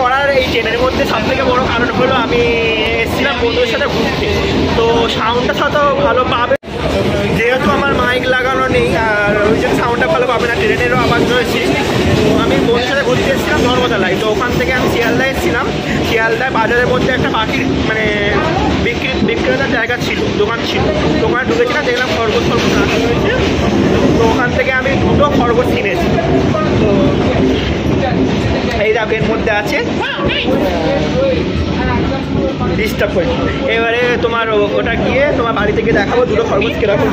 করার এই ট্রেনের মধ্যে সব থেকে বড় কারণ হলো আমি এসেছিলাম বন্ধুদের সাথে ঘুরতে। তো সাউন্ডটা সাথেও ভালো পাবে। যেহেতু আমার মাইক লাগানো নেই, আর ওই জন্য সাউন্ডটা ভালো পাবে না, ট্রেনেরও আওয়াজ রয়েছে। আমি বন্ধুর সাথে ঘুরতে এসেছিলাম ধর্মতলায় তো ওখান থেকে আমি শিয়ালদায় এসেছিলাম। শিয়ালদায় বাজারের মধ্যে একটা পাখির মানে বিক্রি বিক্রেতার জায়গা ছিল, দোকান ছিল। দোকানে ঢুকেছিলাম, দেখলাম খরগোশ খরগোশ রাখা রয়েছে। তো ওখান থেকে আমি দুটো খরগোশ কিনেছি। তো মধ্যে আছে? ডিস্টার্ব করে এবারে তোমার ওটা গিয়ে তোমার বাড়ি থেকে দেখাবো দুটো খরগোশ কীরকম।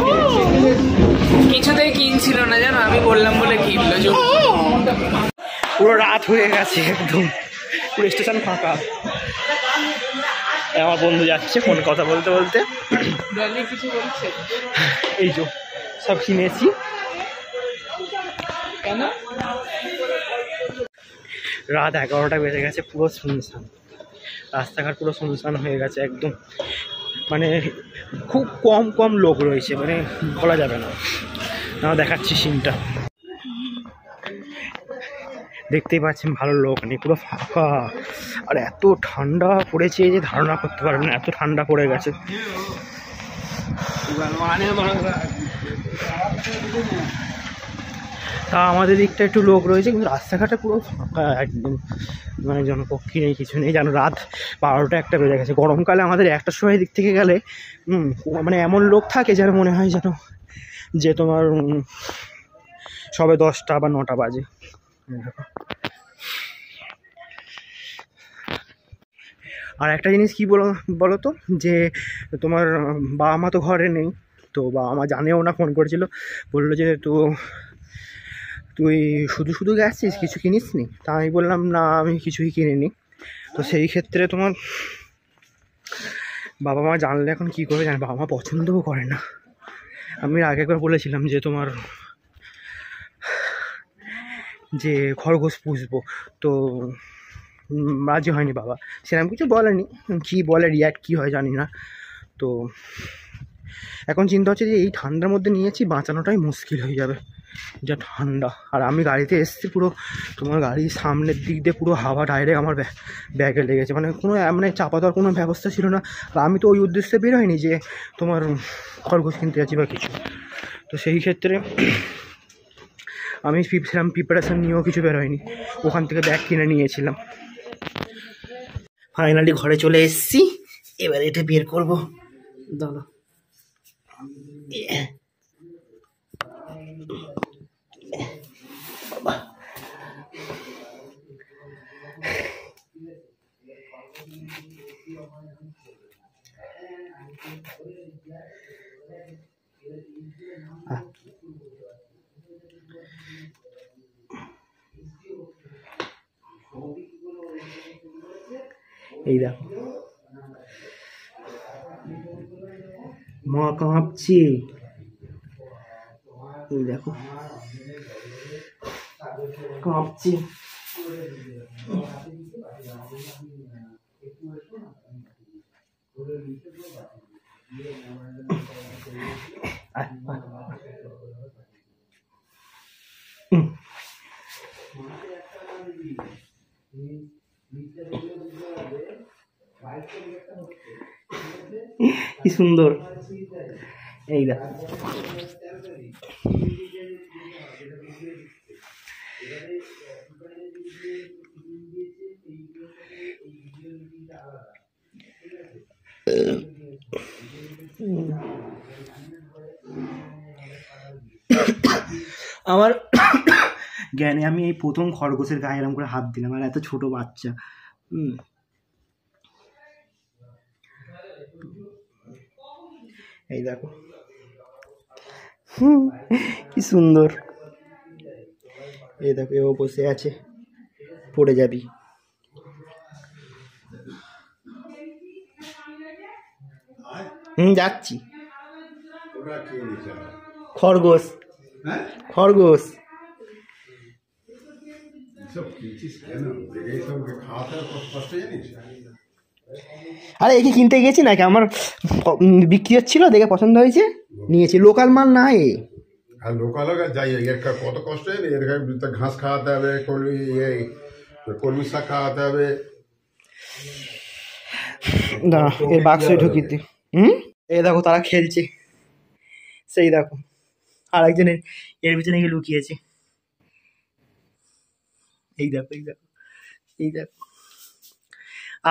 কিছুতেই কিনছিল না জানো? আমি বললাম বলে কিনলো পুরো রাত হয়ে গেছে একদম। পুরো স্টেশন ফাঁকা। আমার বন্ধু যাচ্ছে ফোনে কথা বলতে বলতে। কিছু বলছে এই যে সব কিনেছি। কেন? রাত এগারোটা বেজে গেছে, পুরো শুনশান। রাস্তাঘাট পুরো শুনশান হয়ে গেছে একদম। মানে খুব কম কম লোক রয়েছে মানে বলা যাবে না। না, দেখাচ্ছি সিনটা দেখতেই পাচ্ছেন, ভালো লোক নেই, পুরো ফাঁকা। আর এত ঠান্ডা পড়েছে যে ধারণা করতে পারবেন না, এত ঠান্ডা পড়ে গেছে। তা আমাদের দিকটা একটু লোক রয়েছে, কিন্তু রাস্তাঘাটে পুরো ফাঁকা একদম। মানে জনপক্ষী নেই, কিছু নেই। যেন রাত বারোটা একটা বেজে গেছে। গরমকালে আমাদের একটা সময় দিক থেকে গেলে মানে এমন লোক থাকে যেন মনে হয় যেন যে তোমার সবে দশটা বা নটা বাজে। আর একটা জিনিস কী বলো বলো তো যে তোমার, বাবা মা তো ঘরে নেই, তো বাবা মা জানেও না, ফোন করেছিল। বলল যে, তো তুই শুধু শুধু গেছিস? কিছু কিনিস নি তা আমি বললাম না আমি কিছুই কিনিনি। তো সেই ক্ষেত্রে তোমার বাবা মা জানলে এখন কী করবে জানে? বাবা মা পছন্দও করে না। আমি আগে একবার বলেছিলাম যে তোমার যে খরগোশ পুষবো তো রাজি হয়নি বাবা। সেরকম কিছু বলেনি। কী বলে রিয়াক্ট কী হয় জানি না। তো এখন চিন্তা হচ্ছে যে এই ঠান্ডার মধ্যে নিয়েছি বাঁচানোটাই মুশকিল হয়ে যাবে। যা ঠান্ডা। আর আমি গাড়িতে এসেছি পুরো, তোমার গাড়ির সামনের দিক দিয়ে পুরো হাওয়া ডাইরেক্ট আমার ব্যাগ লেগেছে। মানে কোনো মানে চাপা দেওয়ার কোনো ব্যবস্থা ছিল না। আর আমি তো ওই উদ্দেশ্যে বেরোয়নি যে তোমার খরগোশ কিনতে যাচ্ছি বা কিছু। তো সেই ক্ষেত্রে আমি সেরকম প্রিপারেশান নিয়েও কিছু বেরোয়নি ওখান থেকে ব্যাগ কিনে নিয়েছিলাম। ফাইনালি ঘরে চলে এসেছি। এবার এটা বের করব। দাঁড়া এই দেখো। মা কাঁপছে এই দেখো। কাঁপছে। কি সুন্দর। এই দেখ। আমার জ্ঞানে আমি এই প্রথম খরগোশের গায়ে এরম করে হাত দিলাম আর এত ছোট বাচ্চা। হুম। এই দেখো। কি সুন্দর। এই দেখো এও বসে আছে। পড়ে যাবি। হুম যাচ্ছি। খরগোশ। খরগোশ। এইসব খাওয়াতে আর একে কিনতে গেছি নাকি? আমার বিক্রি হচ্ছিল দেখে পছন্দ হয়েছে নিয়েছি। লোকাল মাল না এ। আর লোকাল যাই এর কা- কত কষ্ট এর ঘাস খাওয়াতে হবে এই কলমি শাক খাওয়াতে হবে। দাঁড়া এর বাক্সে ঢুকিয়ে দি। হুম? এই দেখো তারা খেলছে। সেই দেখো। আর একজনের এর পিছনে গিয়ে লুকিয়েছে। এই দেখো এই দেখো এই দেখো।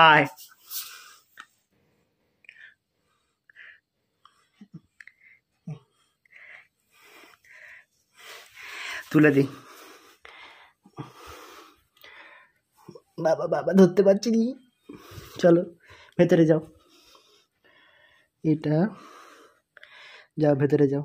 আয় তুলে দি। বাবা বাবা, ধরতে পারছি নি। চলো, ভেতরে যাও। এটা, যাও, ভেতরে যাও।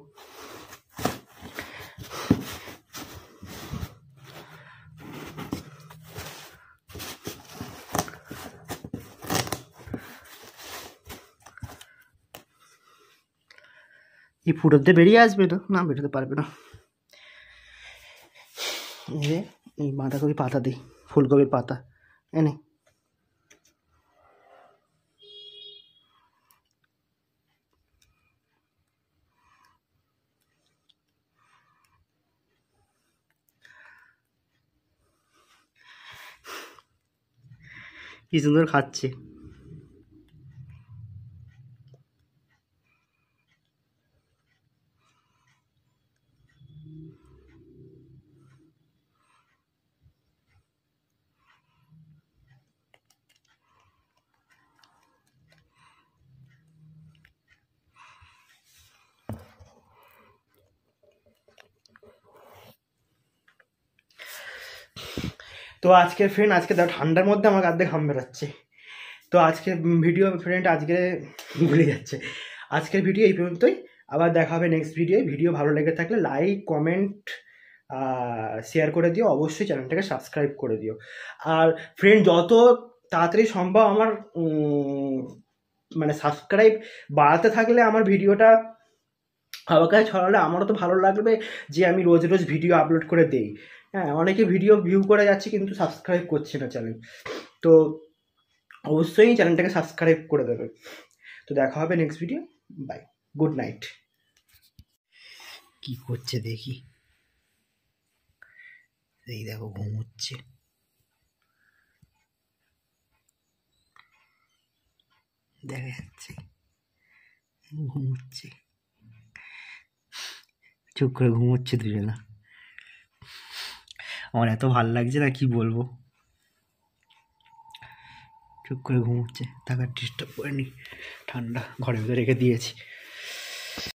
এই ফুটোতে বেরিয়ে আসবে তো? না, বেরোতে পারবে না। যে, এই বাঁধাকপি পাতা দিই, ফুলকপির পাতা। এনে কি সুন্দর খাচ্ছে। তো আজকের ফ্রেন্ড আজকে দেখো, ঠান্ডার মধ্যে আমার গাদ্দে ঘাম বেরোচ্ছে। তো আজকের ভিডিও ফ্রেন্ড আজকে ভুলে যাচ্ছে। আজকের ভিডিও এই পর্যন্তই। আবার দেখা হবে নেক্সট ভিডিও ভিডিও ভালো লেগে থাকলে লাইক কমেন্ট শেয়ার করে দিও। অবশ্যই চ্যানেলটাকে সাবস্ক্রাইব করে দিও। আর ফ্রেন্ড যত তাড়াতাড়ি সম্ভব আমার মানে সাবস্ক্রাইব বাড়াতে থাকলে আমার ভিডিওটা আমার কাছে ছড়ালে আমারও তো ভালো লাগবে যে আমি রোজ রোজ ভিডিও আপলোড করে দেই। হ্যাঁ অনেকে ভিডিও ভিউ করে যাচ্ছে কিন্তু সাবস্ক্রাইব করছে না চ্যানেল তো অবশ্যই চ্যানেলটাকে সাবস্ক্রাইব করে দেবে। তো দেখা হবে next video bye good night কি করছে দেখি। এই দেখো ঘুমোচ্ছে। দেখা যাচ্ছে। ঘুমোচ্ছে। চুপ করে ঘুমোচ্ছে দুজনা। আমার এত ভালো লাগছে না, কি বলব? চুপ করে ঘুমোচ্ছে তাকে ডিস্টার্ব করে নি ঠান্ডা ঘরে ভিতরে রেখে দিয়েছি।